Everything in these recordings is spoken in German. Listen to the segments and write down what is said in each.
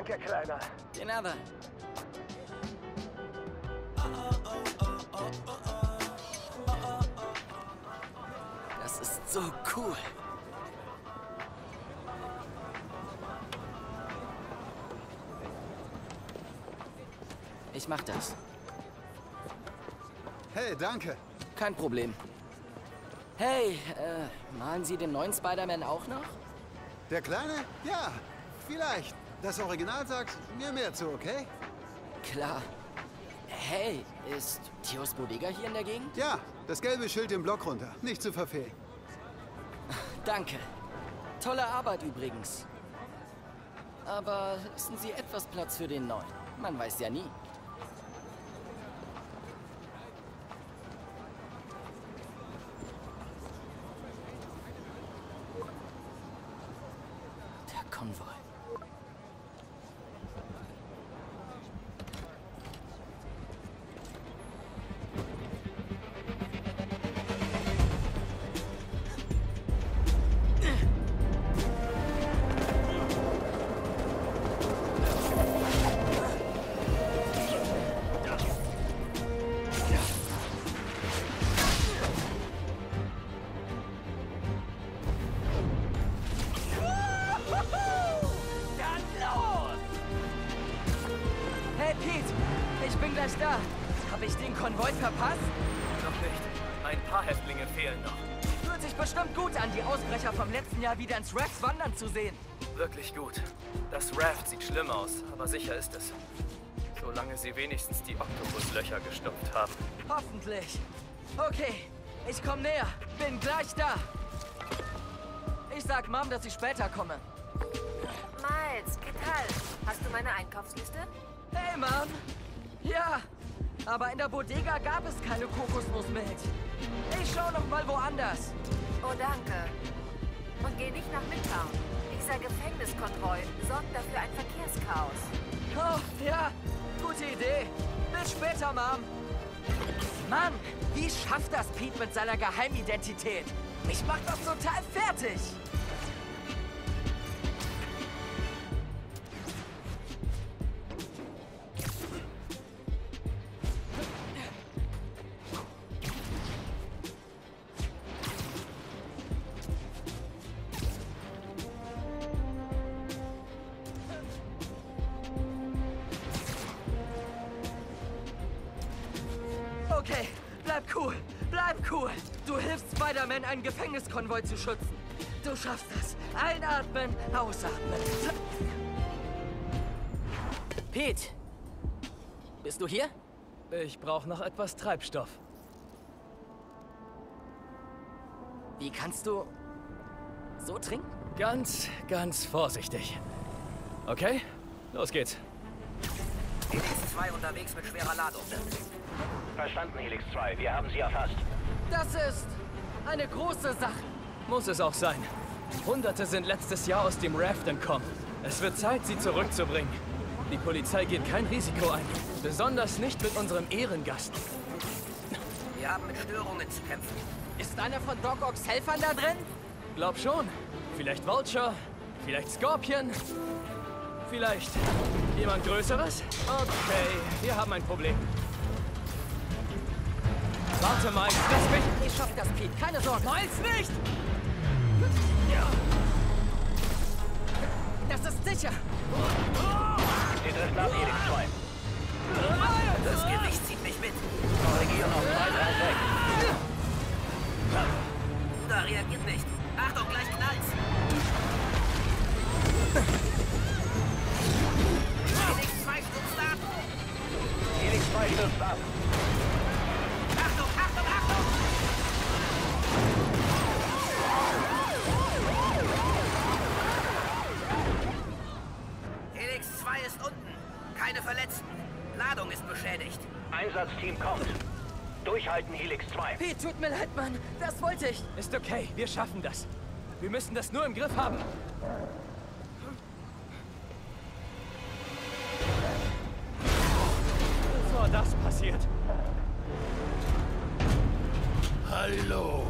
Danke, Kleiner. De nada. Das ist so cool. Ich mach das. Hey, danke. Kein Problem. Hey, äh, malen Sie den neuen Spider-Man auch noch? Der Kleine? Ja, vielleicht. Das Original sagt mir mehr zu, okay? Klar. Hey, ist Theos Bodega hier in der Gegend? Ja, das gelbe Schild im Block runter. Nicht zu verfehlen. Danke. Tolle Arbeit übrigens. Aber lassen Sie etwas Platz für den neuen. Man weiß ja nie. Gleich da. Hab ich den Konvoi verpasst? Noch nicht. Ein paar Häftlinge fehlen noch. Fühlt sich bestimmt gut an, die Ausbrecher vom letzten Jahr wieder ins Rafts wandern zu sehen. Wirklich gut. Das Raft sieht schlimm aus, aber sicher ist es. Solange sie wenigstens die Oktopuslöcher gestopft haben. Hoffentlich. Okay, ich komm näher. Bin gleich da. Ich sag Mom, dass ich später komme. Miles, geht halt. Hast du meine Einkaufsliste? Hey, Mom. Ja, aber in der Bodega gab es keine Kokosnussmilch. Ich schau noch mal woanders. Oh, danke. Und geh nicht nach Midtown. Dieser Gefängniskonvoi sorgt dafür ein Verkehrschaos. Oh, ja, gute Idee. Bis später, Mom. Mann, wie schafft das Pete mit seiner Geheimidentität? Mich macht das total fertig. Okay, bleib cool. Bleib cool. Du hilfst Spider-Man, einen Gefängniskonvoi zu schützen. Du schaffst das. Einatmen, ausatmen. Pete! Bist du hier? Ich brauche noch etwas Treibstoff. Wie kannst du so trinken? Ganz, ganz vorsichtig. Okay, los geht's. Helix 2 unterwegs mit schwerer Ladung. Verstanden, Helix 2. Wir haben sie erfasst. Das ist eine große Sache. Muss es auch sein. Hunderte sind letztes Jahr aus dem Raft entkommen. Es wird Zeit, sie zurückzubringen. Die Polizei geht kein Risiko ein. Besonders nicht mit unserem Ehrengast. Wir haben mit Störungen zu kämpfen. Ist einer von Doc Ocks Helfern da drin? Glaub schon. Vielleicht Vulture, vielleicht Scorpion, vielleicht jemand Größeres? Okay, wir haben ein Problem. Warte, Mike, lass mich... Ich schaff das, Pete. Keine Sorge. Miles nicht! Das ist sicher. Sie trifft ab, Helix 2. Das Gewicht zieht ist unten. Keine Verletzten. Ladung ist beschädigt. Einsatzteam kommt. Durchhalten, Helix 2. Pete, tut mir leid, Mann. Das wollte ich. Ist okay, wir schaffen das. Wir müssen das nur im Griff haben. Bevor das passiert. Hallo,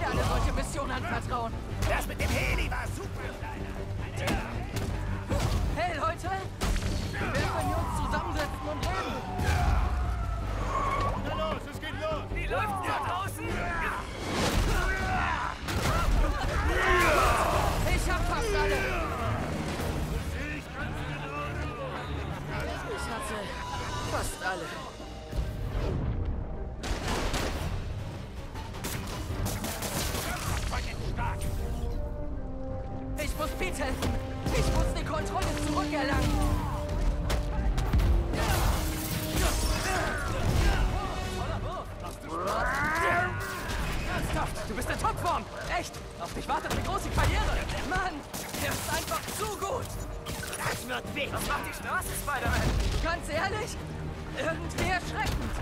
wieder eine solche Mission anvertrauen. Das mit dem Heli war super. Hey, Leute! Wär's, wenn wir uns zusammensetzen und reden? Wie läuft's da draußen? Ich hab fast alle! Ich hatte fast alle. Wird weh. Was macht die Straße, Spider-Man? Ganz ehrlich, irgendwie erschreckend.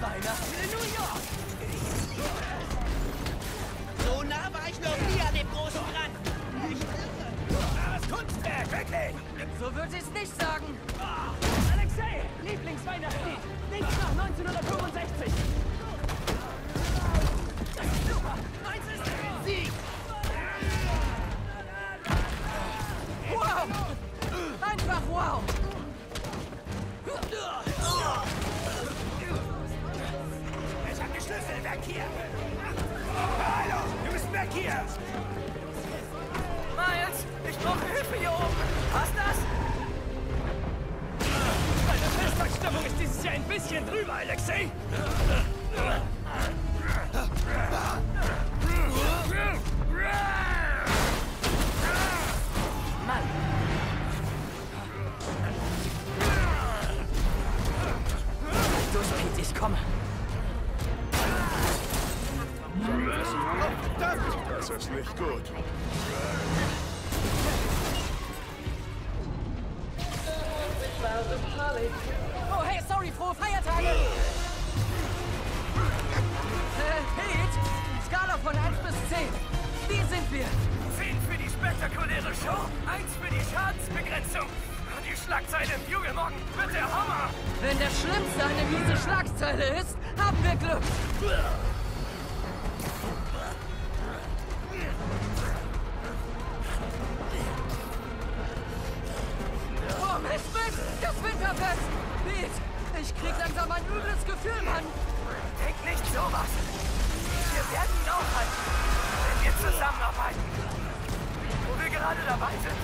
Weihnachten in New York. So nah war ich noch nie an dem großen Brand. Das Kunstwerk, wirklich. So würde ich es nicht sagen. Alexei, Lieblingsweihnachtslied. Nichts nach 1965. Dieses Jahr ein bisschen drüber, Alexei. Komme. Das ist nicht gut. Oh, hey, sorry, frohe Feiertage! Äh, Pete, Skala von 1 bis 10. Wie sind wir? 10 für die spektakuläre Show, 1 für die Schadensbegrenzung. Und die Schlagzeile im Bugle morgen wird der Hammer. Wenn der Schlimmste eine miese Schlagzeile ist, haben wir Glück. Winterfest! Pete, ich krieg langsam ein übles Gefühl, Mann. Denk nicht sowas. Wir werden ihn aufhalten, wenn wir zusammenarbeiten. Wo wir gerade dabei sind,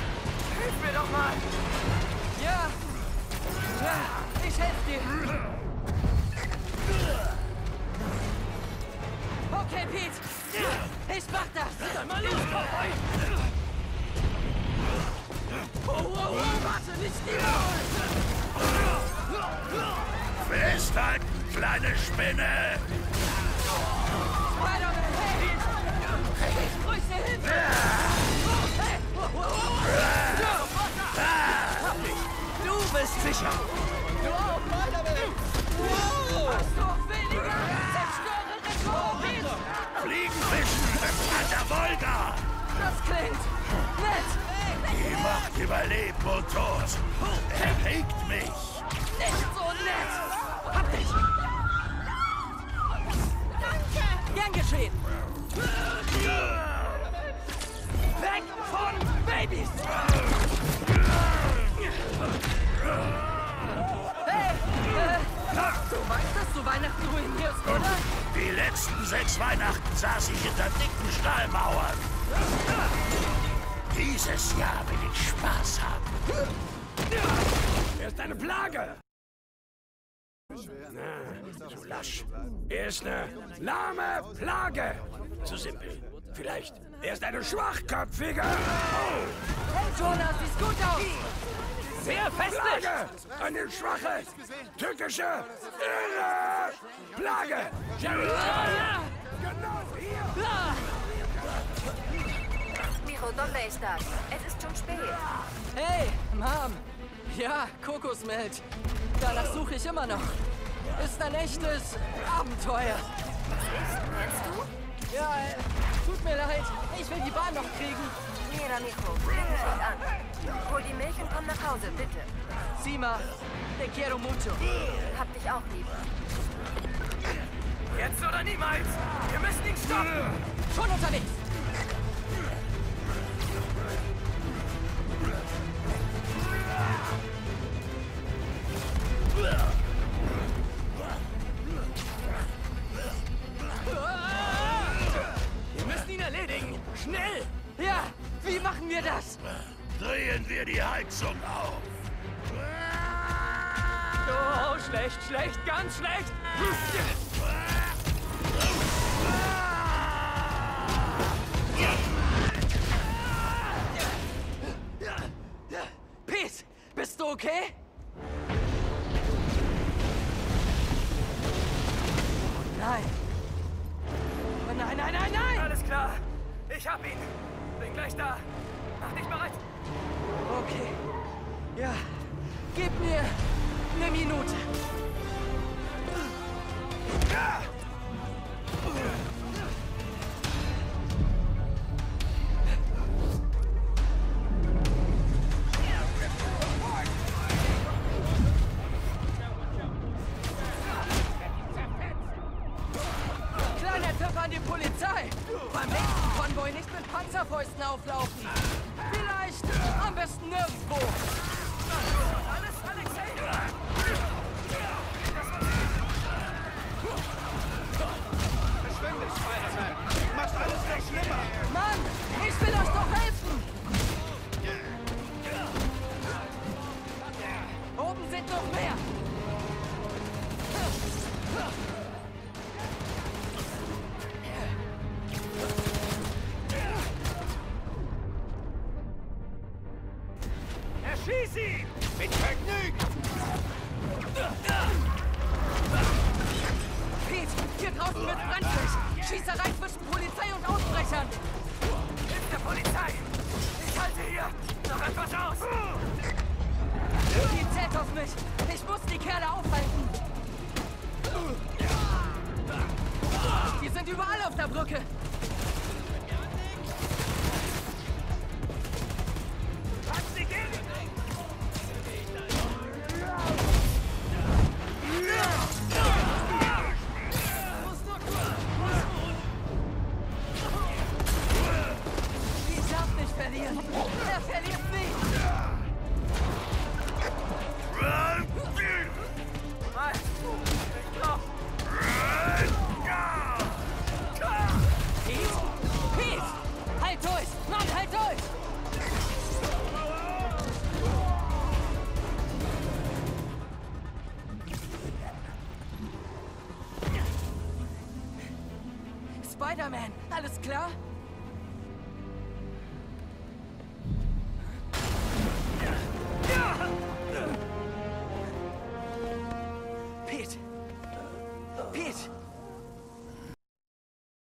hilf mir doch mal. Ja. Ja, ich helfe dir. Okay, Pete. Ich mach das. Dann mal los, Cowboy. Oh, oh, oh, warte, nicht die Festhalten, kleine Spinne! Spider-Man! Ich grüße Hilfe! Oh, oh, oh. Du bist sicher. Hast du auch weniger? Zerstöre Rekord! Fliegenfischen an der Wolga! Das klingt nett! Die Macht über Leben und Tod erregt mich! Nicht so nett! Hab dich! Gern geschehen! Weg von Babys. Hey! Äh, du weißt, dass du Weihnachten ruinierst, oder? Die letzten sechs Weihnachten saß ich hinter dicken Stahlmauern. Dieses Jahr will ich Spaß haben. Er ist eine Plage. Na, zu lasch. Er ist eine lahme Plage. Zu simpel. Vielleicht. Er ist eine schwachköpfige. Oh, Hey, Jonas, siehst gut aus! sehr festlich. Plage. Eine schwache, tückische, irre Plage. Jerry. Genau hier. Mijo, ¿dónde estás? Es ist schon spät. Hey, Mom! Ja, Kokosmilch. Danach suche ich immer noch. Ist ein echtes Abenteuer. Meinst du? Ja, äh, tut mir leid. Ich will die Bahn noch kriegen. Mira, Mijo, leg mich nicht an. Hol die Milch und komm nach Hause, bitte. Sima, te quiero mucho. Hab dich auch lieb. Jetzt oder niemals! Wir müssen ihn stoppen! Schon unterwegs. Das? Drehen wir die Heizung auf. Oh, schlecht, schlecht, ganz schlecht! Pete, bist du okay? Oh nein. Oh nein, nein, nein, nein! Alles klar! Ich hab ihn! Bin gleich da! Mach dich bereit! Okay. Ja, gib mir eine Minute. Kleiner draußen wird brenzlig. Schießerei zwischen Polizei und Ausbrechern. Hilf der Polizei! Ich halte hier noch etwas aus! Die zählt auf mich. Ich muss die Kerle aufhalten. Die sind überall auf der Brücke. Spider-Man, alles klar?